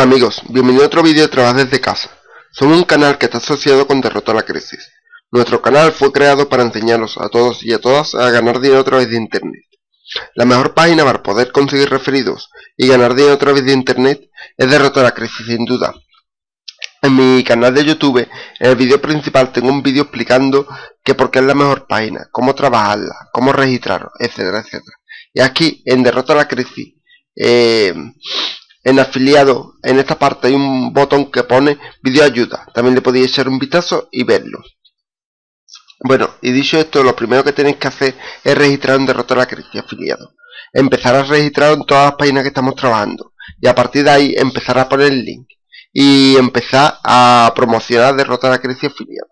Amigos, bienvenido a otro vídeo de Trabajo desde casa. Somos un canal que está asociado con Derrota a la Crisis. Nuestro canal fue creado para enseñarnos a todos y a todas a ganar dinero a través de internet. La mejor página para poder conseguir referidos y ganar dinero a través de internet es Derrota a la Crisis sin duda. En mi canal de YouTube, en el vídeo principal tengo un vídeo explicando que por qué es la mejor página, cómo trabajarla, cómo registrarlo, etcétera, etcétera. Y aquí, en Derrota a la Crisis, eh, en afiliado, en esta parte hay un botón que pone video ayuda. También le podéis echar un vistazo y verlo. Bueno, y dicho esto, lo primero que tenéis que hacer es registrar en Derrota a Crisis afiliado. Empezar a registrar en todas las páginas que estamos trabajando. Y a partir de ahí empezar a poner el link. Y empezar a promocionar Derrota a Crisis afiliado.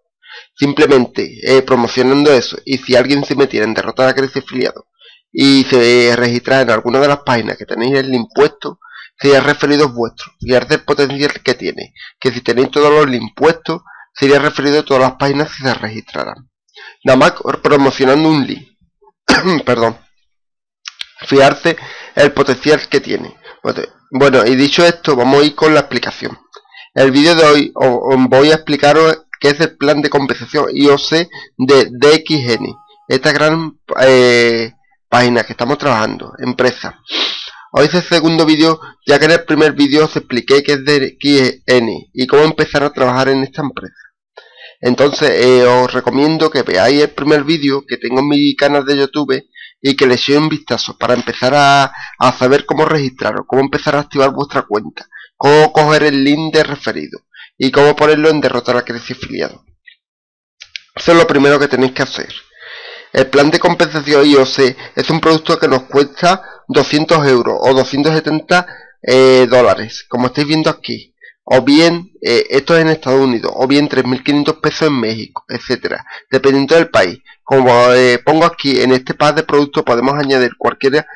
Simplemente eh, promocionando eso. Y si alguien se metiera en Derrota a Crisis afiliado y se registra en alguna de las páginas que tenéis el impuesto, sería referido vuestro y del potencial que tiene, que si tenéis todos los impuestos, sería referido a todas las páginas que se registrarán. Nada más promocionando un link. Perdón. Fiarse el potencial que tiene. Bueno, y dicho esto, vamos a ir con la explicación. El vídeo de hoy os voy a explicaros qué es el plan de compensación IOC de DXN. Esta gran eh, página que estamos trabajando, empresa. Hoy es el segundo vídeo, ya que en el primer vídeo os expliqué qué es de XN y cómo empezar a trabajar en esta empresa. Entonces eh, os recomiendo que veáis el primer vídeo que tengo en mi canal de YouTube y que le echéis un vistazo para empezar a, a saber cómo registraros, cómo empezar a activar vuestra cuenta, cómo coger el link de referido y cómo ponerlo en derrotar a crisis afiliado. Eso es lo primero que tenéis que hacer. El plan de compensación IOC es un producto que nos cuesta 200 euros o 270 eh, dólares, como estáis viendo aquí. O bien, eh, esto es en Estados Unidos, o bien 3.500 pesos en México, etcétera, dependiendo del país. Como eh, pongo aquí en este par de productos, podemos añadir cualquiera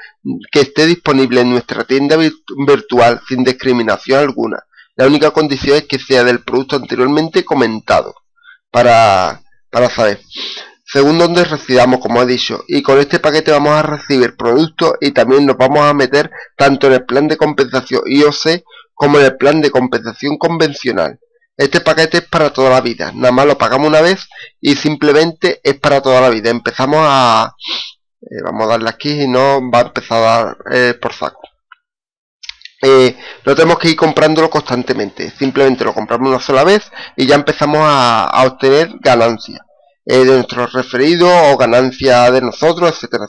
que esté disponible en nuestra tienda virtual sin discriminación alguna. La única condición es que sea del producto anteriormente comentado para, para saber según donde residamos, como he dicho. Y con este paquete vamos a recibir productos y también nos vamos a meter tanto en el plan de compensación IOC como en el plan de compensación convencional. Este paquete es para toda la vida, nada más lo pagamos una vez y simplemente es para toda la vida. Empezamos a... Eh, vamos a darle aquí y no va a empezar a dar eh, por saco. Eh, no tenemos que ir comprándolo constantemente, simplemente lo compramos una sola vez y ya empezamos a, a obtener ganancias. Eh, de nuestros referidos o ganancia de nosotros, etcétera,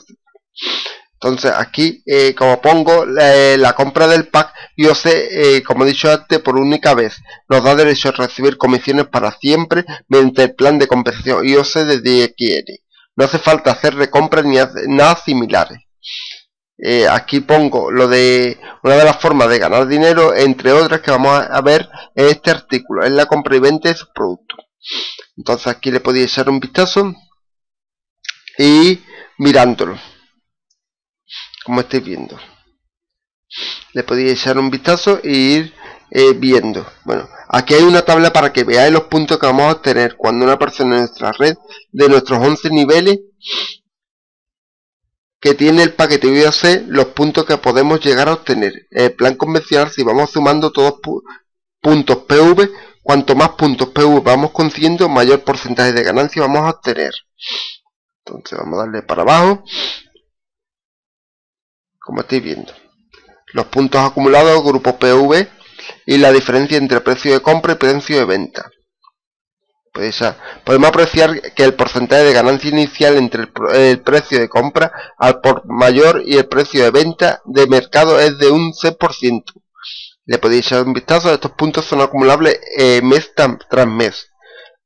Entonces aquí, eh, como pongo, la, compra del pack IOC, eh, como he dicho antes, por única vez, nos da derecho a recibir comisiones para siempre mediante el plan de compensación IOC de DXN. No hace falta hacer recompras ni nada similares. aquí pongo lo de una de las formas de ganar dinero, entre otras que vamos a ver en este artículo, es la compra y venta de sus productos. Entonces aquí le podéis echar un vistazo y mirándolo, como estáis viendo. Le podéis echar un vistazo e ir eh, viendo. Bueno, aquí hay una tabla para que veáis los puntos que vamos a obtener cuando una persona en nuestra red de nuestros 11 niveles que tiene el paquete IOC los puntos que podemos llegar a obtener. El plan convencional, si vamos sumando todos puntos PV, Cuanto más puntos PV vamos consiguiendo, mayor porcentaje de ganancia vamos a obtener. Entonces vamos a darle para abajo. Como estáis viendo. Los puntos acumulados, grupo PV y la diferencia entre precio de compra y precio de venta. Pues podemos apreciar que el porcentaje de ganancia inicial entre el, el, precio de compra al por mayor y el precio de venta de mercado es de un 6% le podéis echar un vistazo, estos puntos son acumulables eh, mes tras mes.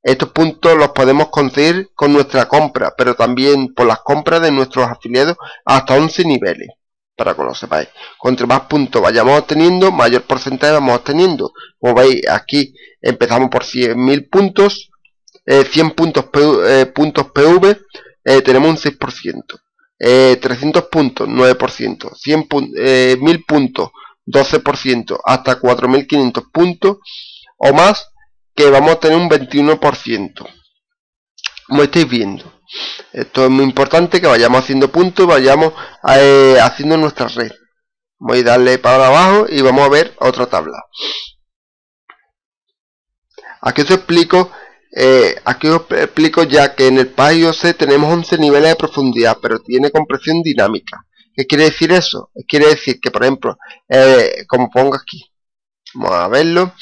Estos puntos los podemos conseguir con nuestra compra, pero también por las compras de nuestros afiliados hasta 11 niveles, para que lo sepáis. Cuanto más puntos vayamos obteniendo, mayor porcentaje vamos obteniendo. Como veis, aquí empezamos por 100.000 puntos, 100 eh, puntos, eh, puntos PV, tenemos un 6%. 300 puntos, 9%. 100 1000 puntos, 12% hasta 4.500 puntos o más que vamos a tener un 21%. Como estáis viendo. Esto es muy importante que vayamos haciendo puntos vayamos eh, haciendo nuestra red. Voy a darle para abajo y vamos a ver otra tabla. Aquí os explico, eh, aquí os explico ya que en el PyOC tenemos 11 niveles de profundidad, pero tiene compresión dinámica. ¿Qué quiere decir eso? Quiere decir que, por ejemplo, eh, como pongo aquí, vamos a verlo,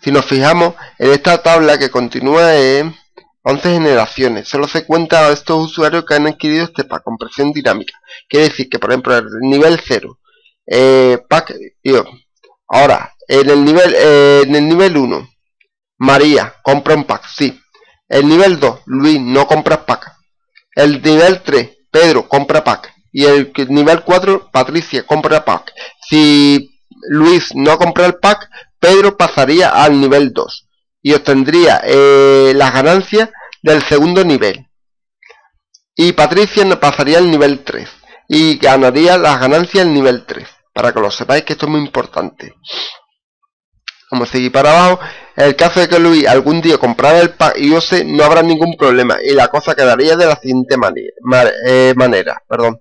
si nos fijamos en esta tabla que continúa en 11 generaciones, solo se cuenta a estos usuarios que han adquirido este pack, compresión dinámica. Quiere decir que, por ejemplo, el nivel 0, eh, pack, ahora, en el nivel, eh, en el nivel 1, María, compra un pack, sí. El nivel 2, Luis, no compra pack. El nivel 3, Pedro, compra pack. Y el nivel 4, Patricia, compra pack. Si Luis no compra el pack, Pedro pasaría al nivel 2 y obtendría eh, las ganancias del segundo nivel. Y Patricia pasaría al nivel 3 y ganaría las ganancias del nivel 3. Para que lo sepáis que esto es muy importante. Vamos a seguir para abajo. El caso de que Luis algún día comprara el pack sé no habrá ningún problema y la cosa quedaría de la siguiente eh, manera. Perdón.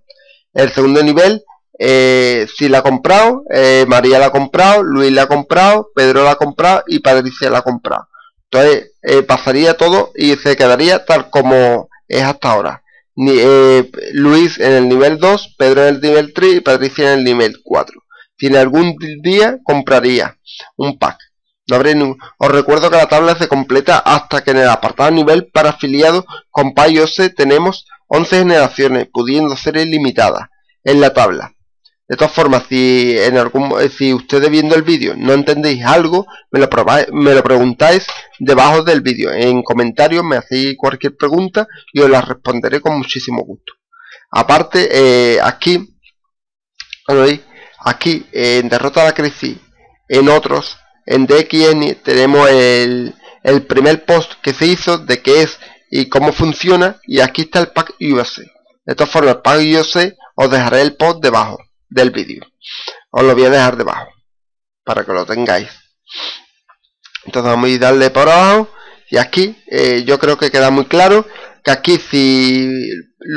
El segundo nivel, eh, si la ha comprado, eh, María la ha comprado, Luis la ha comprado, Pedro la ha comprado y Patricia la ha. Entonces pasaría todo y se quedaría tal como es hasta ahora. Luis en el nivel 2, Pedro en el nivel 3 y Patricia en el nivel 4. Si en algún día compraría un pack no Os recuerdo que la tabla se completa hasta que en el apartado nivel para afiliados con PyOS tenemos 11 generaciones, pudiendo ser ilimitadas en la tabla. De todas formas, si en algún si ustedes viendo el vídeo no entendéis algo, me lo, me lo preguntáis debajo del vídeo. En comentarios me hacéis cualquier pregunta y os la responderé con muchísimo gusto. Aparte, eh, aquí, aquí en Derrota la Crecí, en otros en DXN tenemos el, primer post que se hizo de qué es y cómo funciona y aquí está el pack IOC. De todas formas, el pack IOC os dejaré el post debajo del vídeo. Os lo voy a dejar debajo para que lo tengáis. Entonces vamos a darle por abajo y aquí eh, yo creo que queda muy claro que aquí si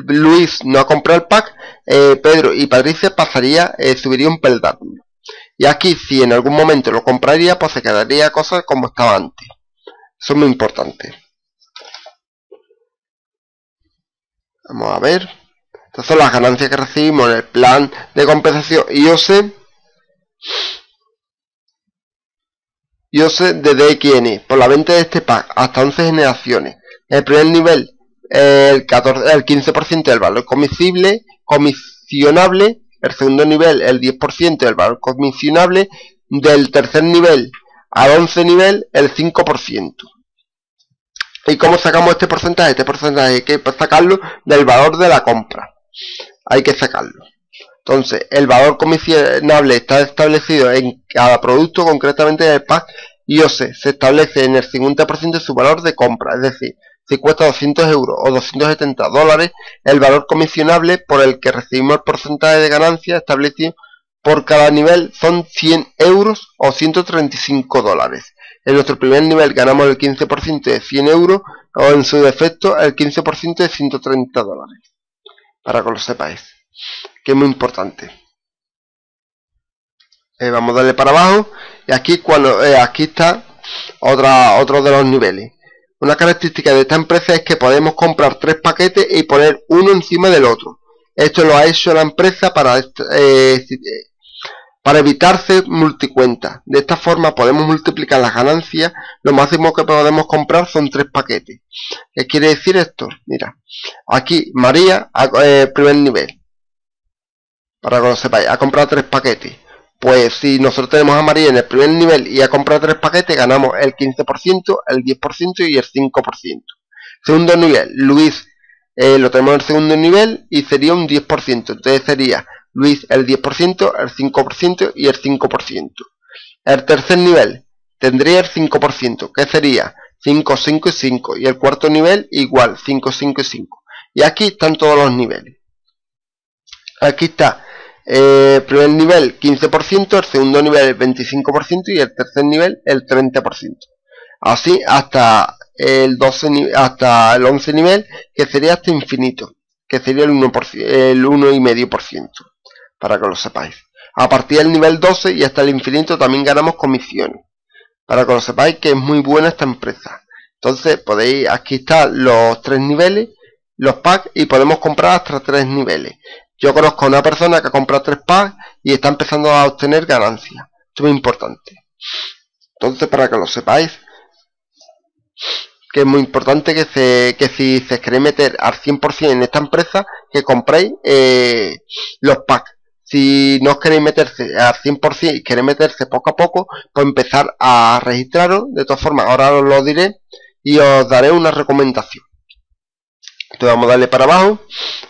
Luis no ha comprado el pack, eh, Pedro y Patricia pasaría, eh, subiría un peldaño. Y aquí si en algún momento lo compraría, pues se quedaría cosas como estaba antes. Eso es muy importante. Vamos a ver. Estas son las ganancias que recibimos en el plan de compensación IOS. IOS de DXN por la venta de este pack hasta 11 generaciones. El primer nivel, el, 14, el 15% del valor comisible, comisionable el segundo nivel el 10% del valor comisionable, del tercer nivel al 11 nivel el 5%. ¿Y cómo sacamos este porcentaje? Este porcentaje hay que sacarlo del valor de la compra. Hay que sacarlo. Entonces, el valor comisionable está establecido en cada producto, concretamente en el pack IOC. Se establece en el 50% de su valor de compra. Es decir, si cuesta 200 euros o 270 dólares, el valor comisionable por el que recibimos el porcentaje de ganancia establecido por cada nivel son 100 euros o 135 dólares. En nuestro primer nivel ganamos el 15% de 100 euros o en su defecto el 15% de 130 dólares. Para que lo sepáis. Que es muy importante. Eh, vamos a darle para abajo. Y aquí cuando eh, aquí está otra, otro de los niveles. Una característica de esta empresa es que podemos comprar tres paquetes y poner uno encima del otro. Esto lo ha hecho la empresa para, eh, para evitarse multicuenta. De esta forma podemos multiplicar las ganancias. Lo máximo que podemos comprar son tres paquetes. ¿Qué quiere decir esto? Mira, aquí María, eh, primer nivel. Para que lo sepáis, ha comprado tres paquetes pues si nosotros tenemos a María en el primer nivel y ha comprado tres paquetes, ganamos el 15%, el 10% y el 5%. Segundo nivel, Luis eh, lo tenemos en el segundo nivel y sería un 10%. Entonces sería Luis el 10%, el 5% y el 5%. El tercer nivel tendría el 5%, que sería 5, 5 y 5. Y el cuarto nivel igual, 5, 5 y 5. Y aquí están todos los niveles. Aquí está eh, primer nivel 15%, el segundo nivel el 25% y el tercer nivel el 30%. Así hasta el 12 hasta el 11 nivel que sería hasta infinito, que sería el 1%, el 1,5% para que lo sepáis. A partir del nivel 12 y hasta el infinito también ganamos comisiones. Para que lo sepáis que es muy buena esta empresa. Entonces podéis, aquí están los tres niveles, los packs y podemos comprar hasta tres niveles. Yo conozco a una persona que ha comprado tres packs y está empezando a obtener ganancias. Es muy importante. Entonces para que lo sepáis, que es muy importante que, se, que si se quiere meter al 100% en esta empresa, que compréis eh, los packs. Si no queréis meterse al 100% y queréis meterse poco a poco, pues empezar a registraros. De todas formas, ahora os lo diré y os daré una recomendación. Entonces vamos a darle para abajo,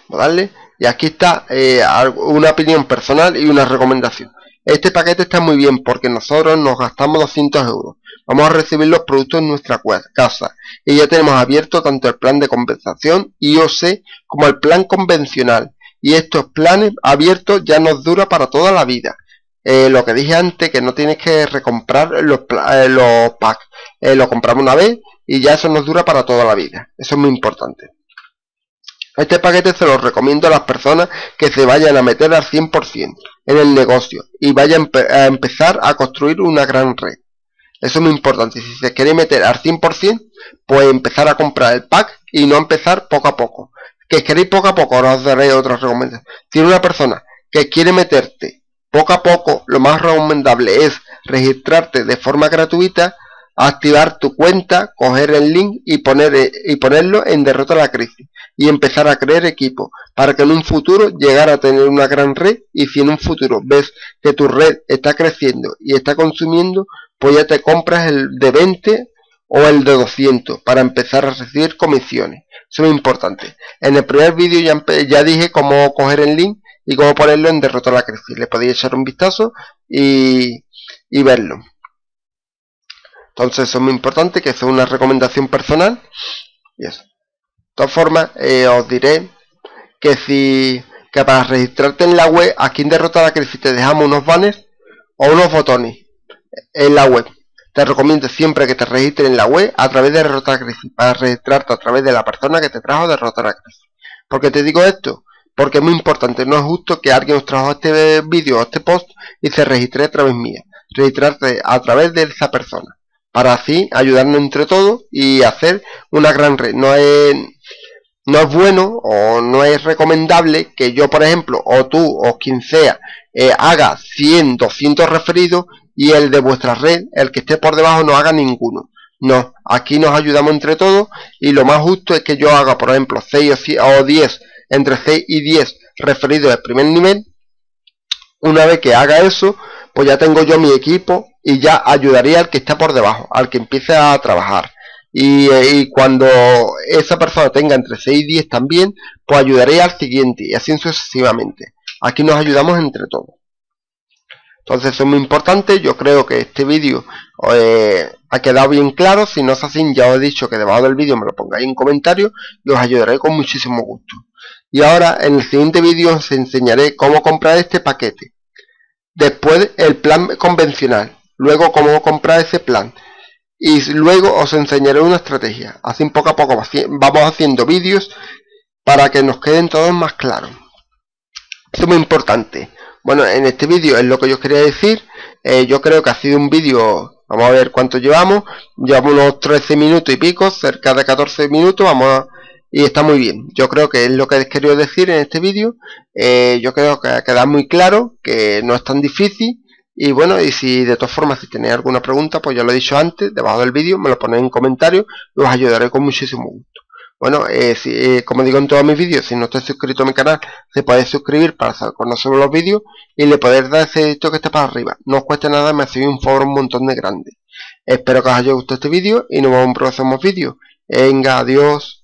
vamos darle, y aquí está eh, una opinión personal y una recomendación. Este paquete está muy bien porque nosotros nos gastamos 200 euros. Vamos a recibir los productos en nuestra casa y ya tenemos abierto tanto el plan de compensación IOC como el plan convencional y estos planes abiertos ya nos dura para toda la vida. Eh, lo que dije antes, que no tienes que recomprar los, eh, packs. Eh, lo compramos una vez y ya eso nos dura para toda la vida. Eso es muy importante. Este paquete se lo recomiendo a las personas que se vayan a meter al 100% en el negocio y vayan a empezar a construir una gran red. Eso es muy importante. Si se quiere meter al 100%, pues empezar a comprar el pack y no empezar poco a poco que queréis poco a poco, os daré otras recomendaciones. Si una persona que quiere meterte poco a poco, lo más recomendable es registrarte de forma gratuita, activar tu cuenta, coger el link y, poner, eh, y ponerlo en Derrota a la Crisis y empezar a crear equipo para que en un futuro llegar a tener una gran red y si en un futuro ves que tu red está creciendo y está consumiendo, pues ya te compras el de 20 o el de 200 para empezar a recibir comisiones. Eso es importante. En el primer vídeo ya, ya, dije cómo coger el link y cómo ponerlo en Derrota a la Crisis. Le podéis echar un vistazo y, y verlo. Entonces eso es muy importante, que es una recomendación personal. Y eso. De todas formas, eh, os diré que si que para registrarte en la web, aquí en Derrota la Crisis te dejamos unos banners o unos botones en la web te recomiendo siempre que te registres en la web a través de Derrotar Crisis, para registrarte a través de la persona que te trajo Derrotar a Crisis. ¿Por qué te digo esto? Porque es muy importante, no es justo que alguien os trajo este vídeo o este post y se registre a través mía. Registrarte a través de esa persona. Para así ayudarnos entre todos y hacer una gran red. No es, no es bueno o no es recomendable que yo, por ejemplo, o tú o quien sea, eh, haga 100, 200 referidos y el de vuestra red, el que esté por debajo, no haga ninguno. No, aquí nos ayudamos entre todos y lo más justo es que yo haga, por ejemplo, 6 o 10, entre 6 y 10 referidos al primer nivel. Una vez que haga eso, pues ya tengo yo mi equipo y ya ayudaría al que está por debajo, al que empiece a trabajar. Y, eh, y, cuando esa persona tenga entre 6 y 10 también, pues ayudaré al siguiente y así sucesivamente. Aquí nos ayudamos entre todos. Entonces es muy importante, yo creo que este vídeo eh, ha quedado bien claro, si no es así ya os he dicho que debajo del vídeo me lo pongáis en comentarios y os ayudaré con muchísimo gusto. Y ahora en el siguiente vídeo os enseñaré cómo comprar este paquete. Después el plan convencional, luego cómo comprar ese plan. Y luego os enseñaré una estrategia. Así poco a poco vamos haciendo vídeos para que nos queden todos más claros. Es muy importante. Bueno, en este vídeo es lo que yo quería decir. Eh, yo creo que ha sido un vídeo, vamos a ver cuánto llevamos. Llevamos unos 13 minutos y pico, cerca de 14 minutos, vamos y está muy bien. Yo creo que es lo que he querido decir en este vídeo. Eh, yo creo que ha quedado muy claro, que no es tan difícil. Y bueno, y si de todas formas si tenéis alguna pregunta, pues ya lo he dicho antes, debajo del vídeo, me lo ponéis en comentarios y os ayudaré con muchísimo gusto. Bueno, eh, si, eh, como digo en todos mis vídeos, si no estás suscrito a mi canal, se puede suscribir para saber cuando los vídeos y le podéis dar ese dedito que está para arriba. No os cuesta nada, me hace un favor un montón de grande. Espero que os haya gustado este vídeo y nos vemos en próximos vídeos. Venga, adiós.